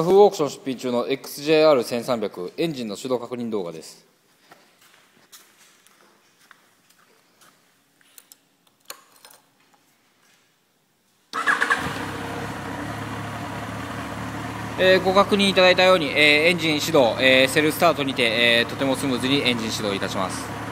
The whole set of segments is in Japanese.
ヤフーオークション出品中の XJR1300 エンジンの手動確認動画です。えーご確認いただいたように、えーエンジン始動、えーセルスタートにて、えーとてもスムーズにエンジン始動いたします。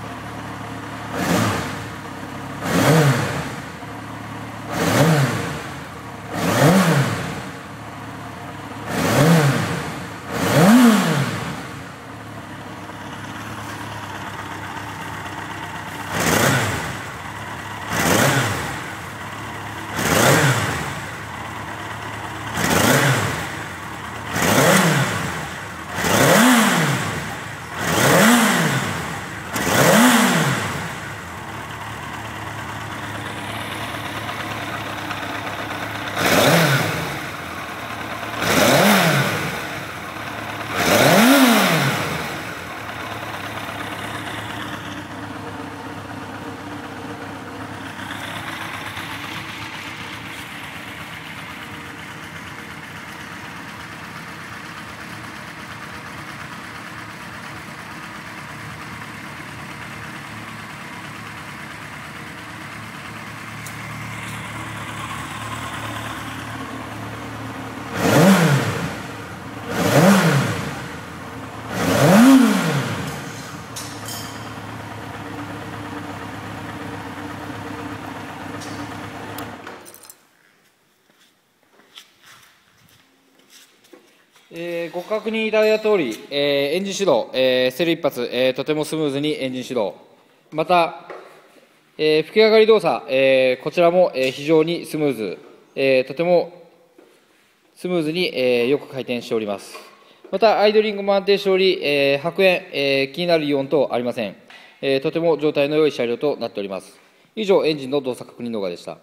えーご確認いただいた通り、えーエンジン始動、えーセル一発、えーとてもスムーズにエンジン始動。また、えー吹き上がり動作、えーこちらも、えー非常にスムーズ、えーとてもスムーズに、えーよく回転しております。また、アイドリングも安定しており、えー白煙、えー気になるイオン等ありません。えーとても状態の良い車両となっております。以上、エンジンの動作確認動画でした。